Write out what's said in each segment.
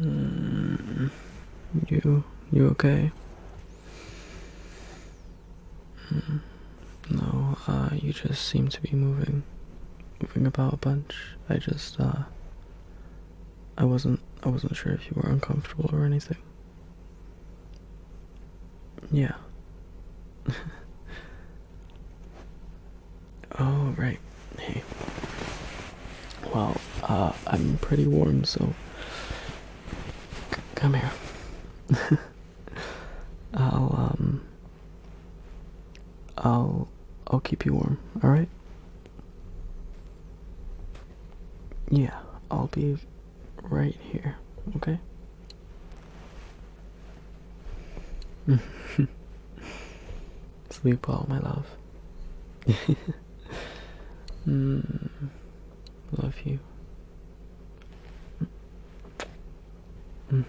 Mm, you, you okay? Mm, no, uh, you just seem to be moving, moving about a bunch. I just, uh, I wasn't, I wasn't sure if you were uncomfortable or anything. Yeah. oh, right. Hey. Well, uh, I'm pretty warm, so come here. I'll, um, I'll, I'll keep you warm, alright? Yeah, I'll be right here, okay? Sleep well, my love. mm, love you. Mm.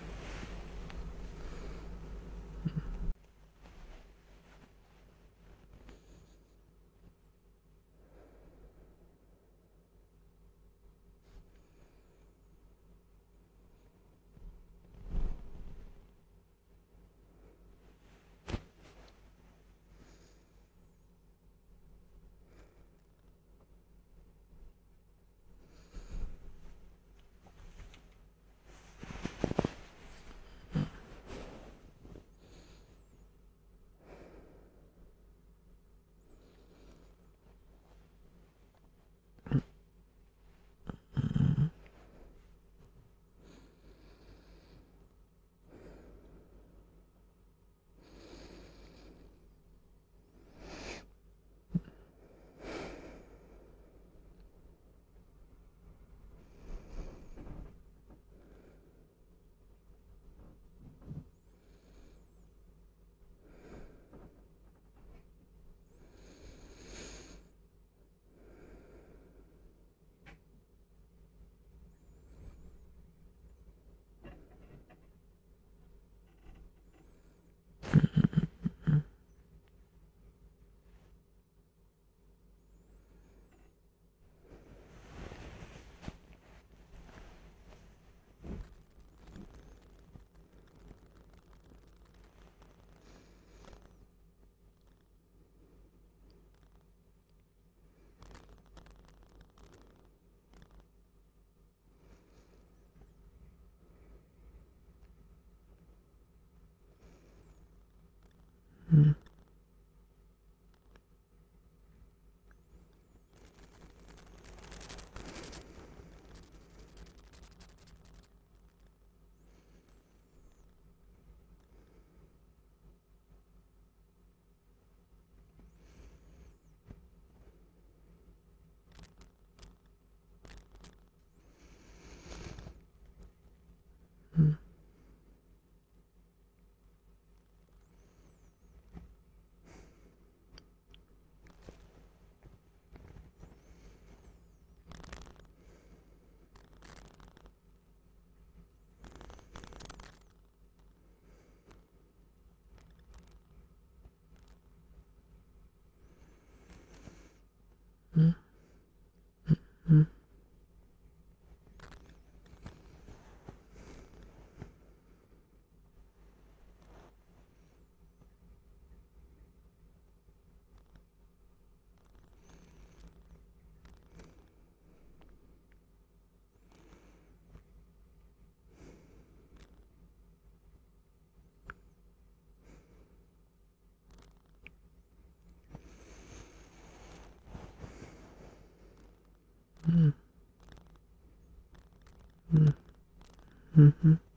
Mm -hmm.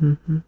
Mm -hmm.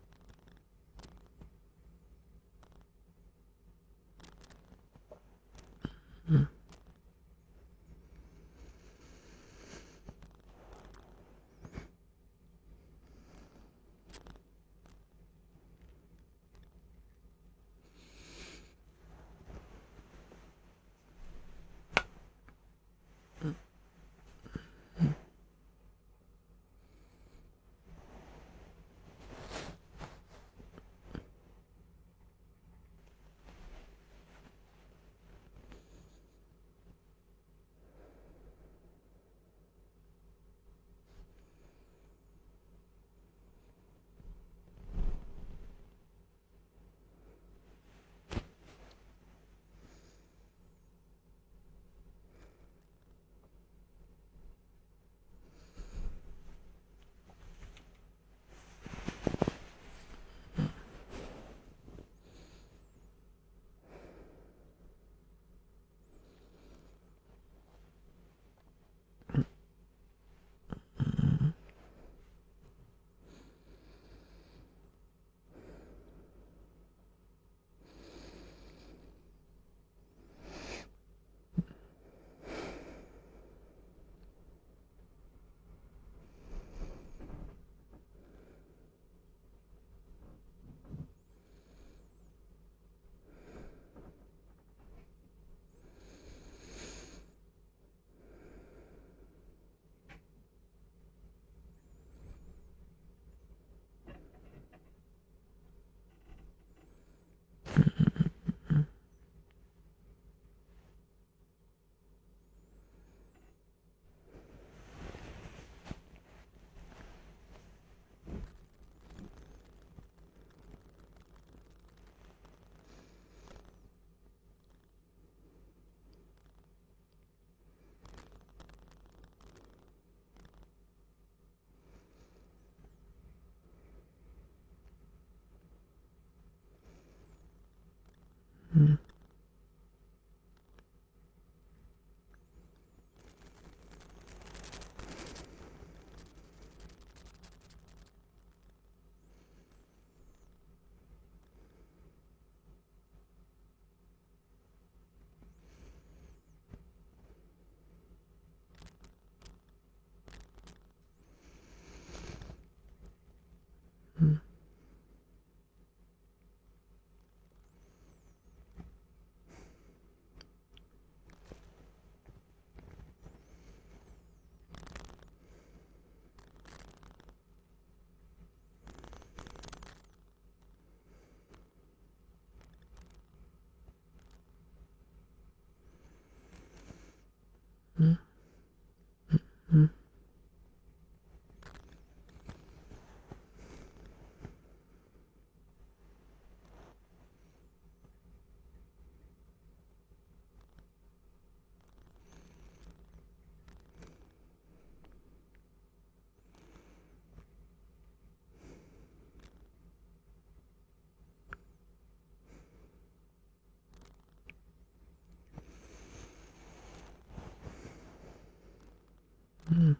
Mm.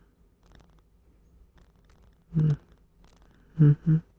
Mm. Mm -hmm.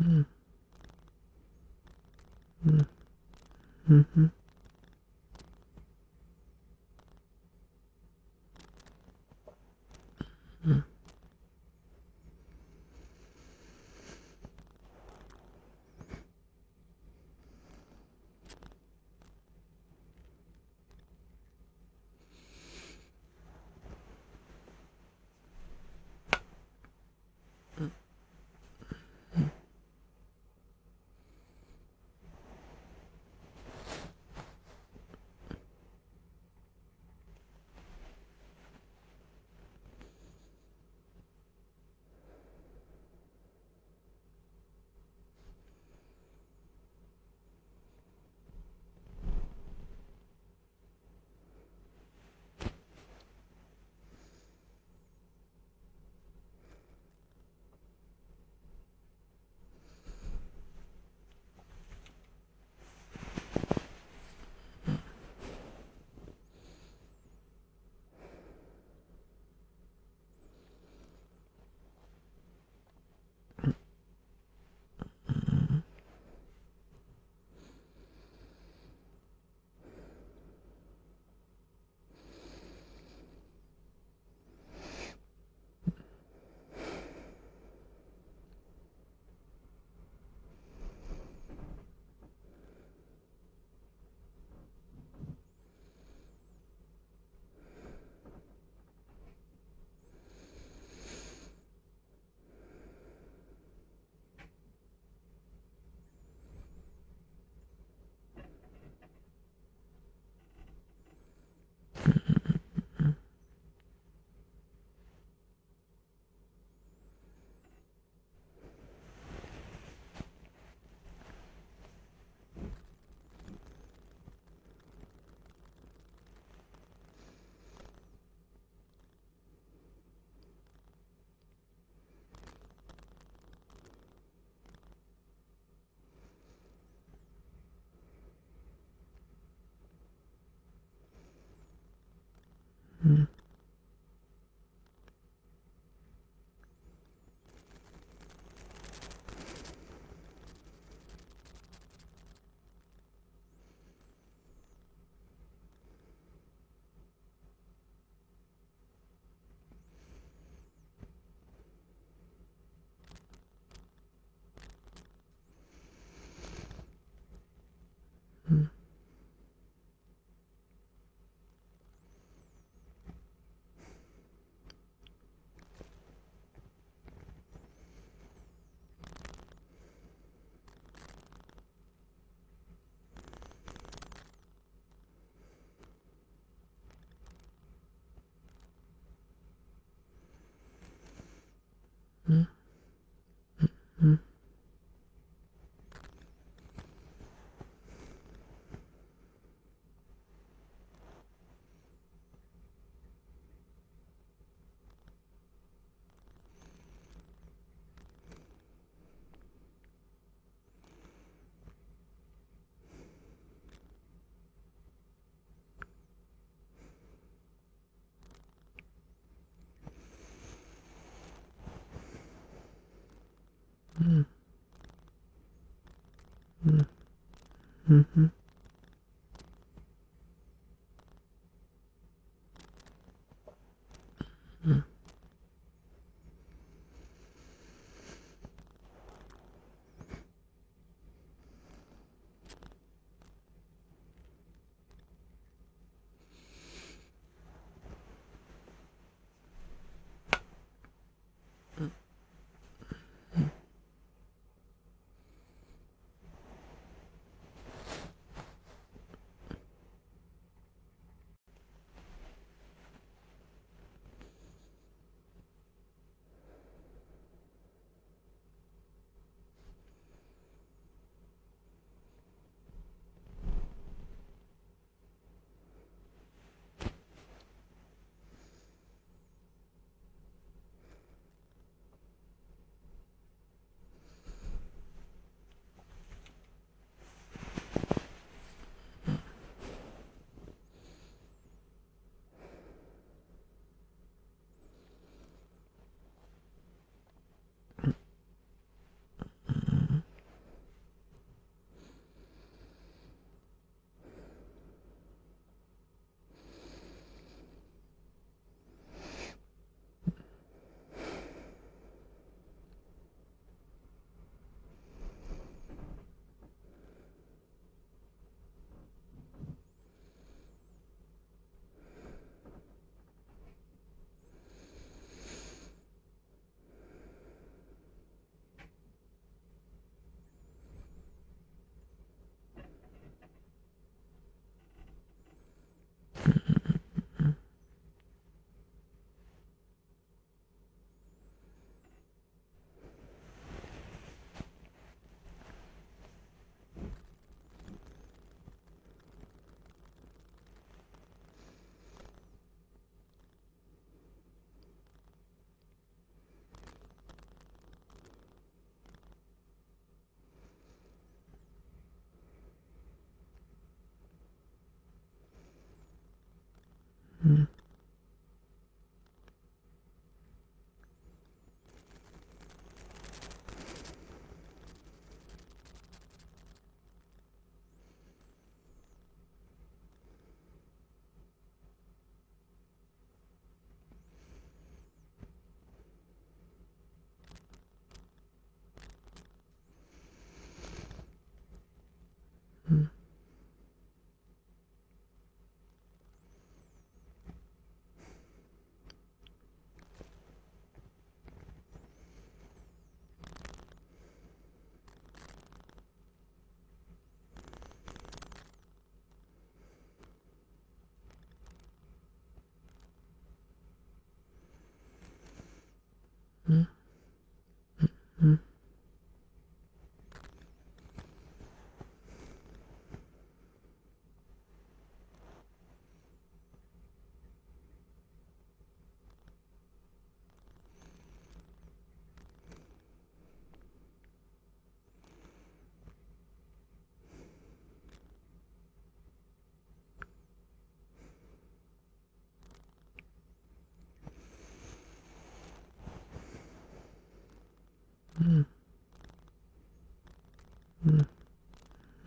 Mm. Mm. Mm -hmm. Mm. Mm. Mm -hmm.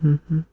Mm -hmm.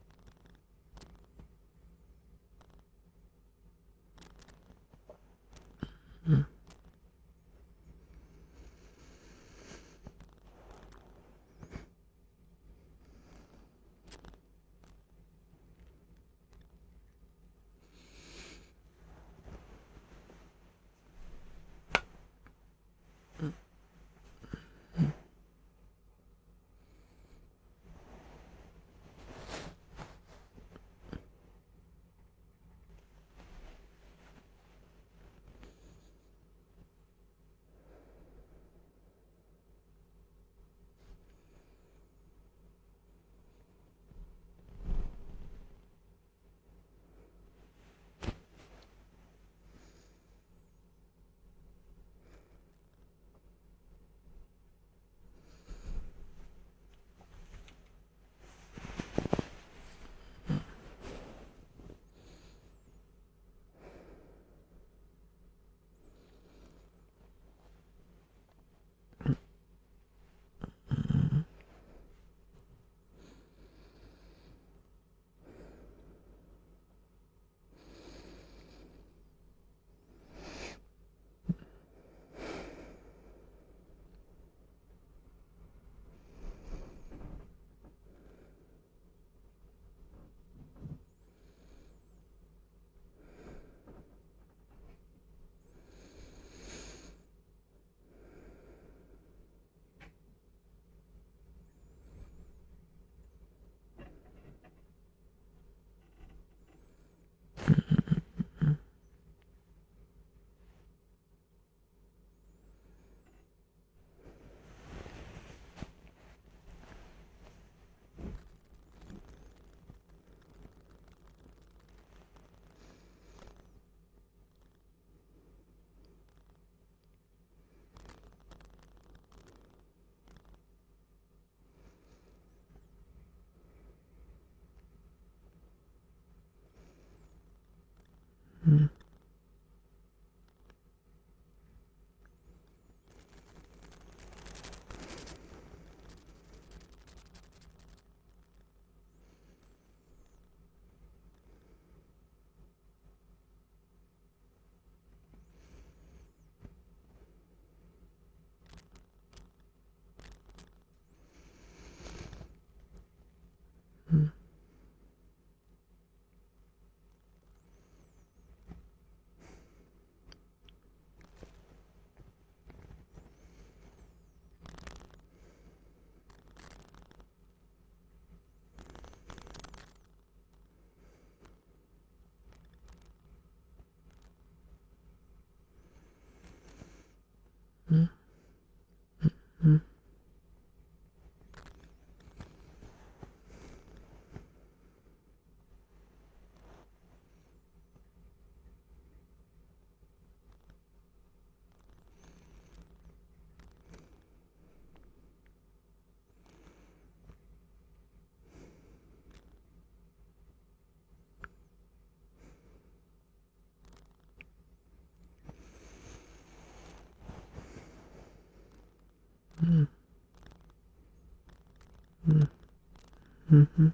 Mm -hmm.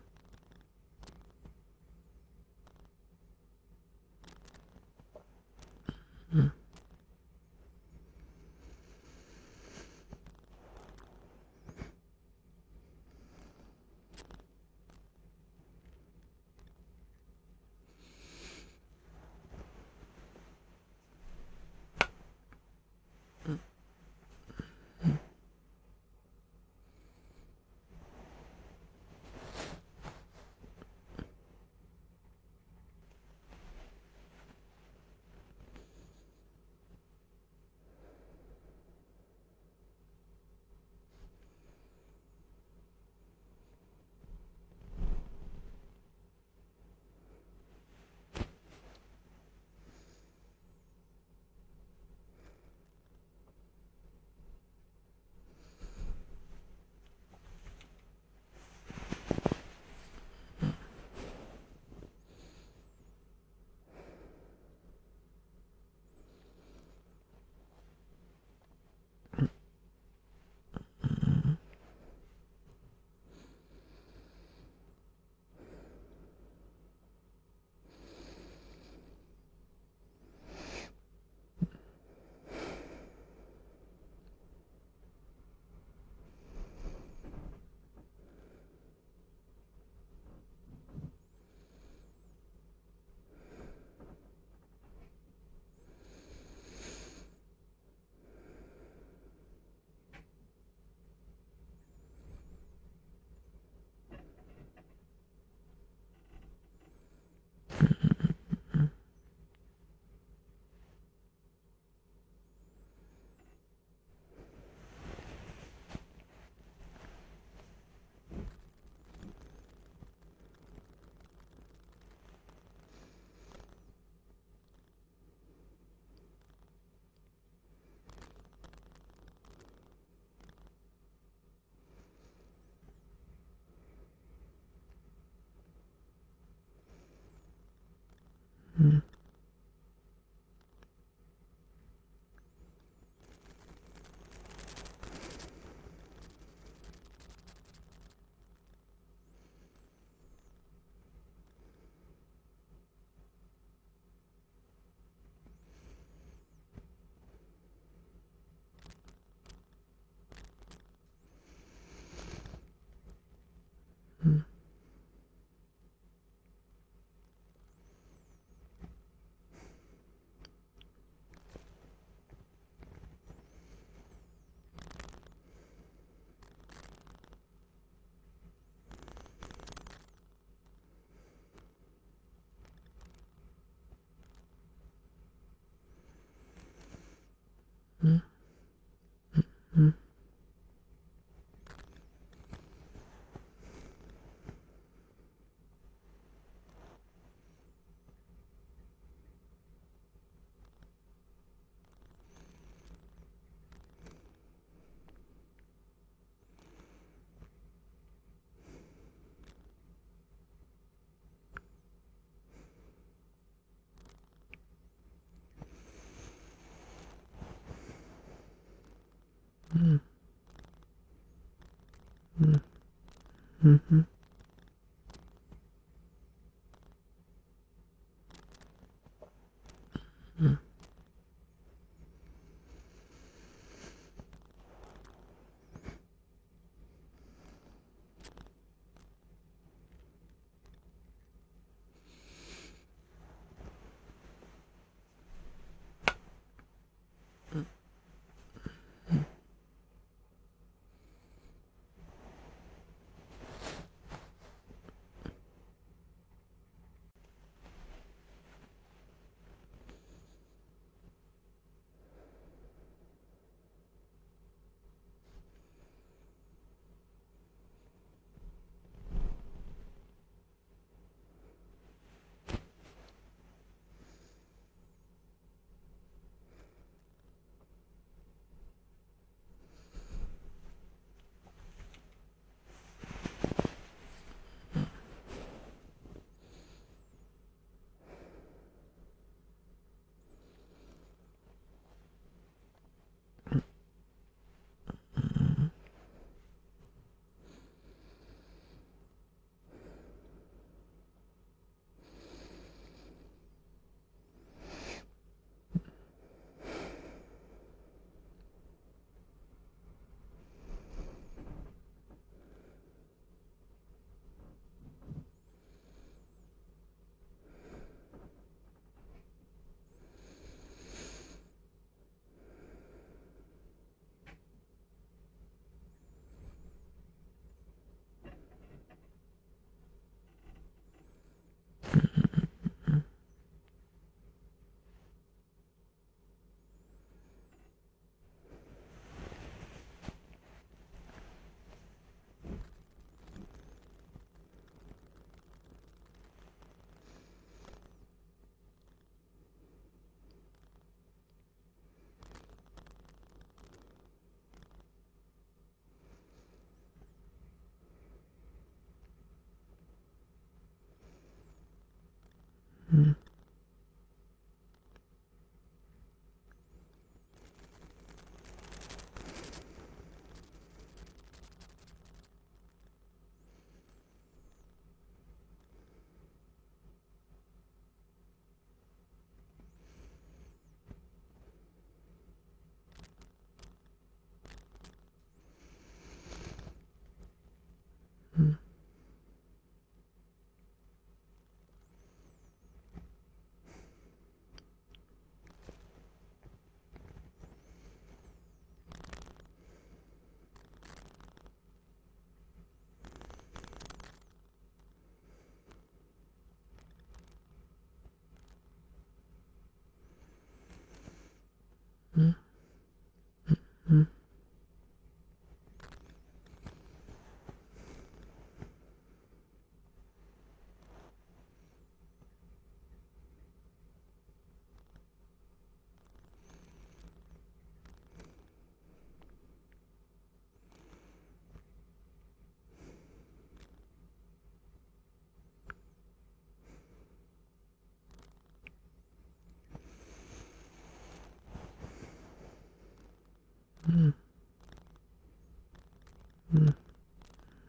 Mm-hmm.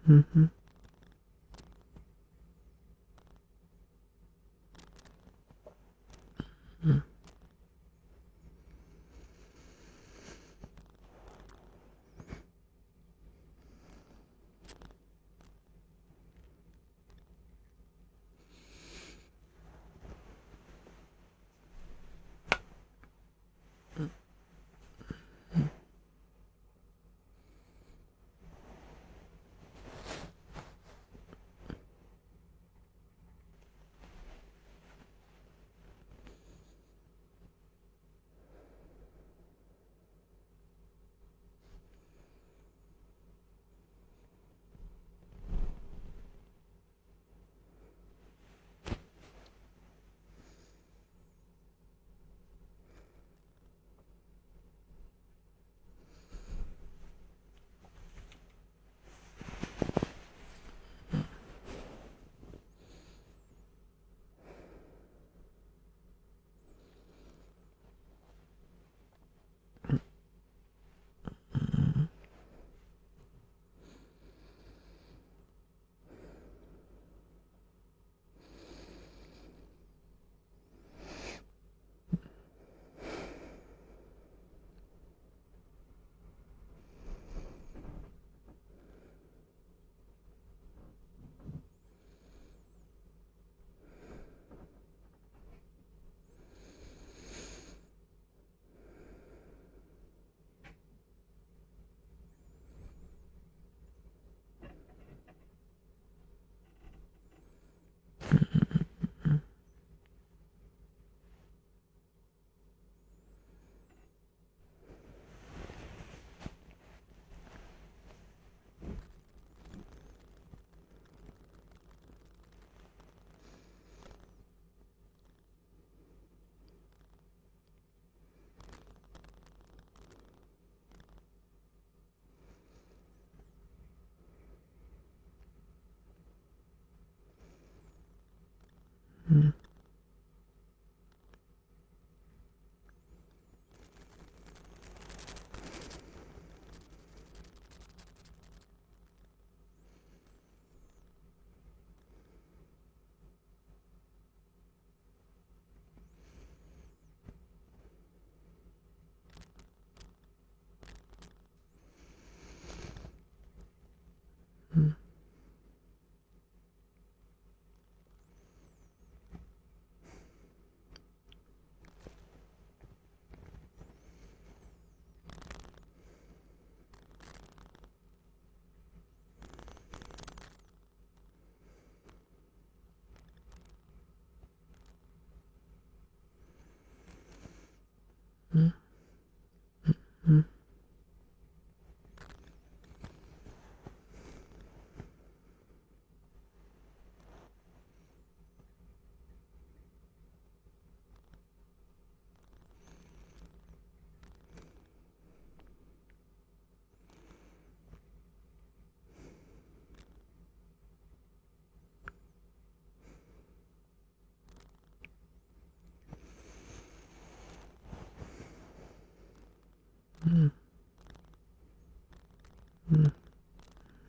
Mm -hmm.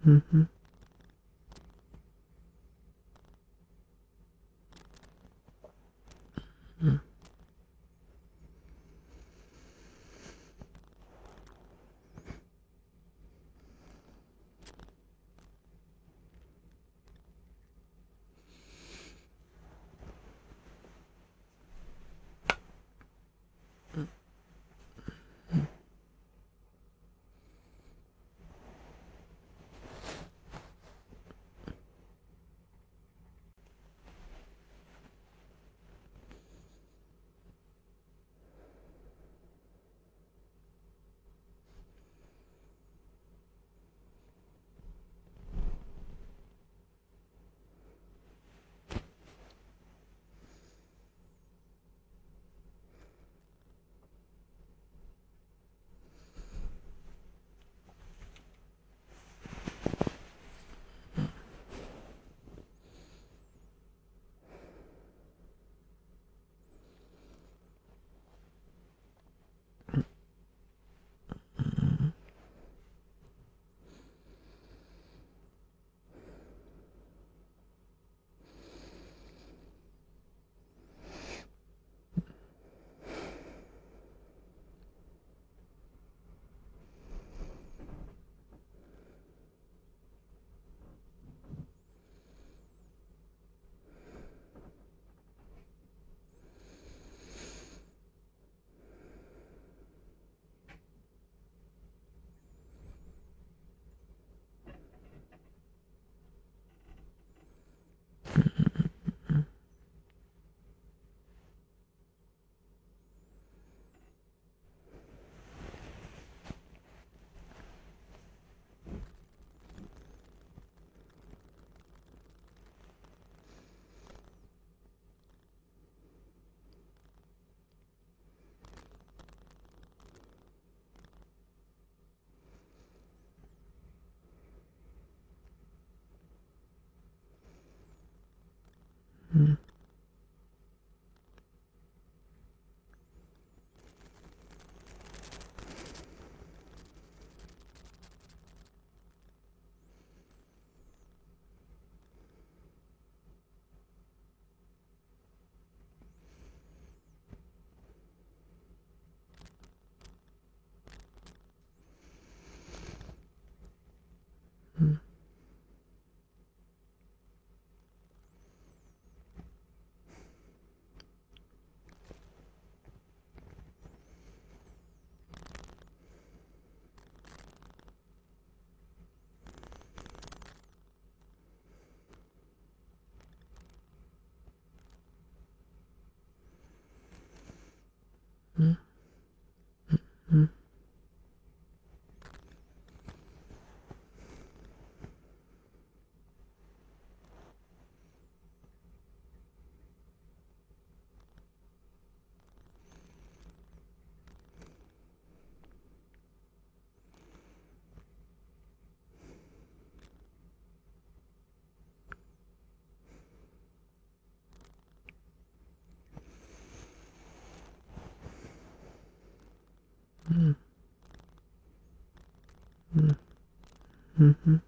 Mm-hmm. Mm -hmm.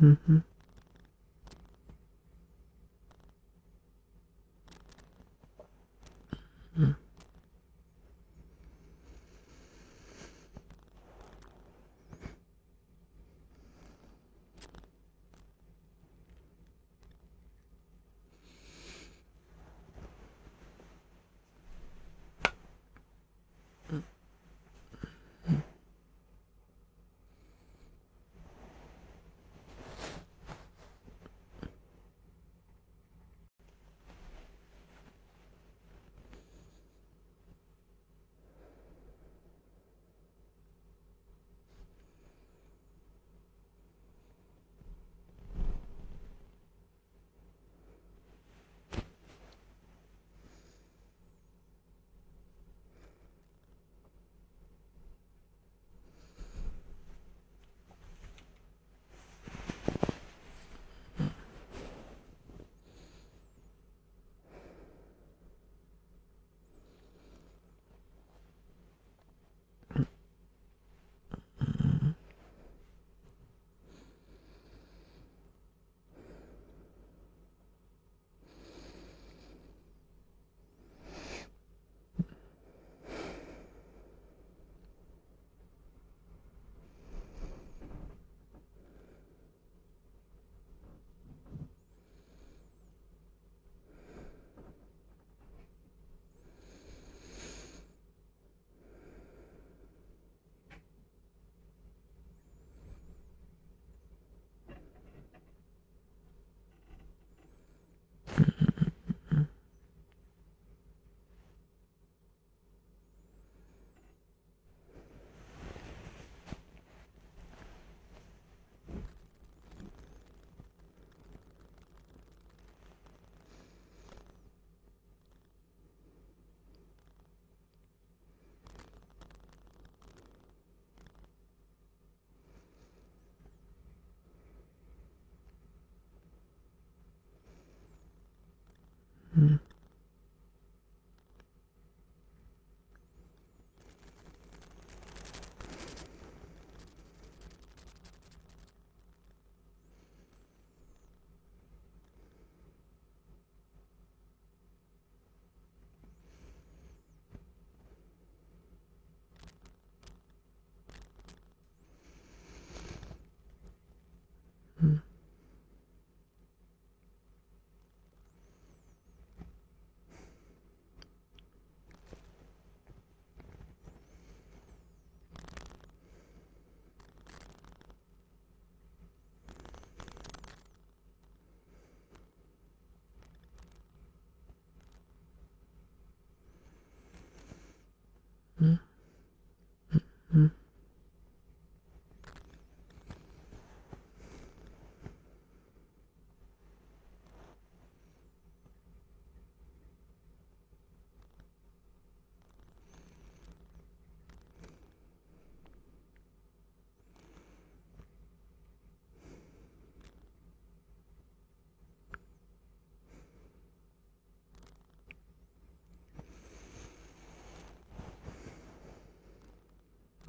Mm -hmm.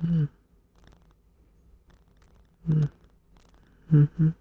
Mm. Mm. Mm -hmm.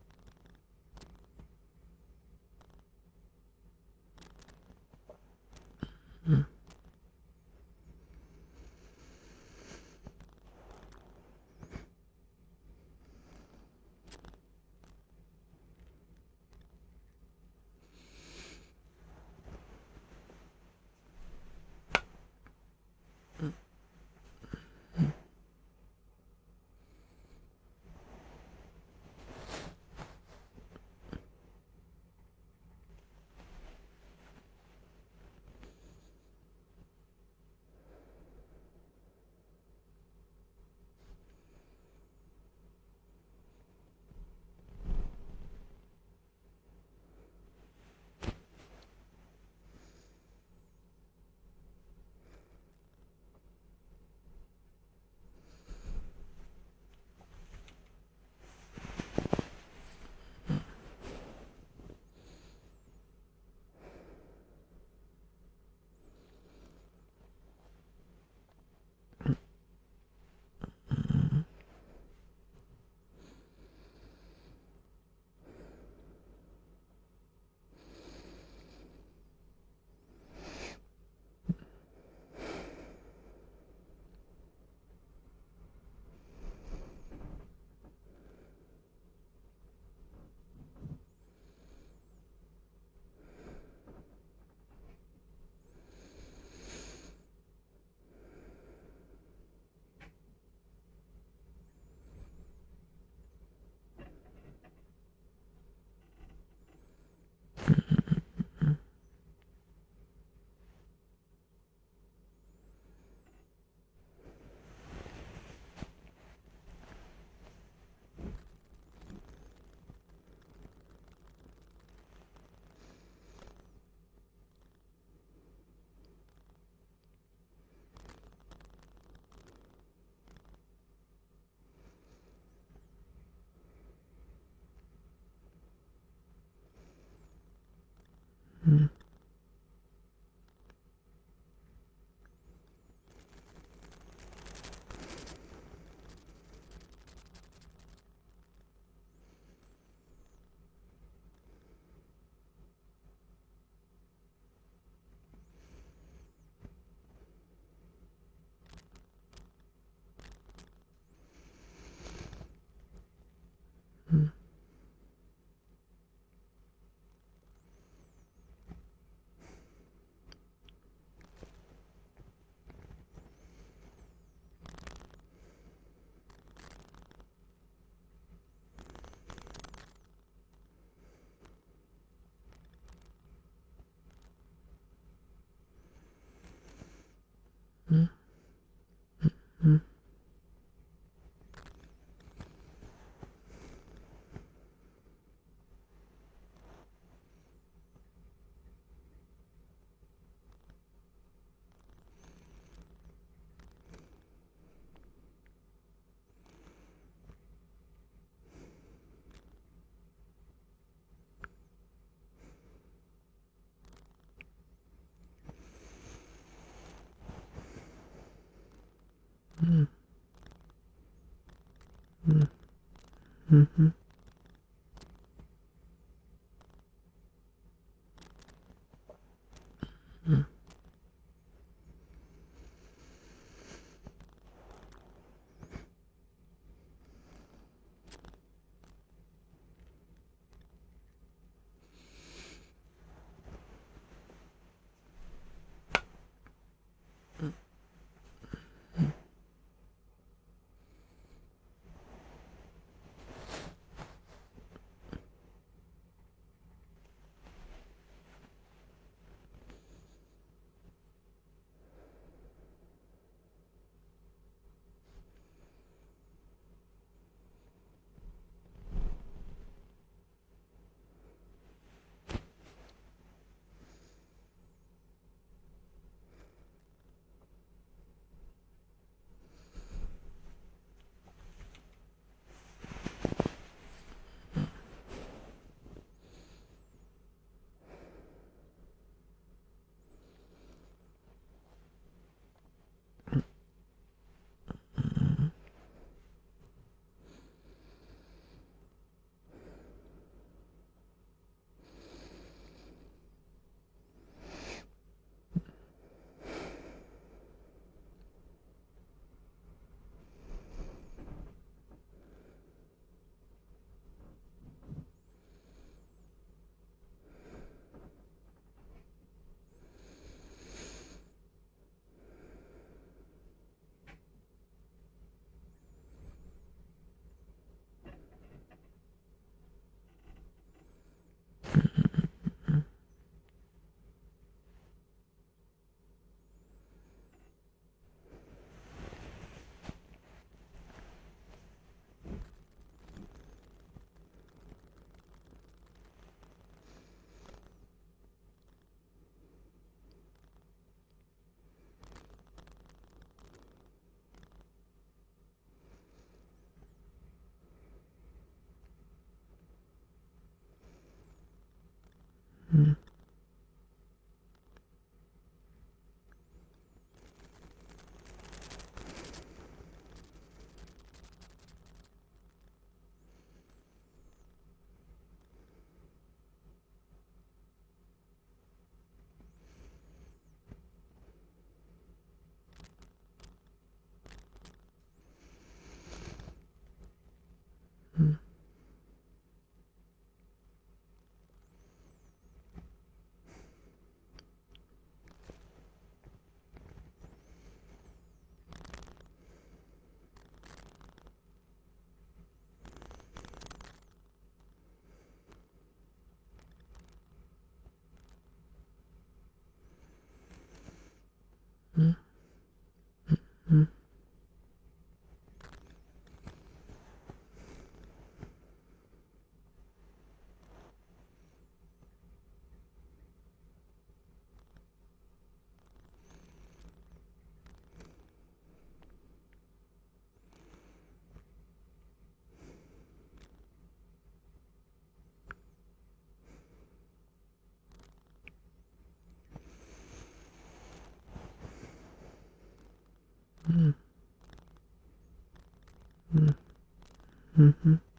嗯。嗯。嗯。嗯 Mm-hmm.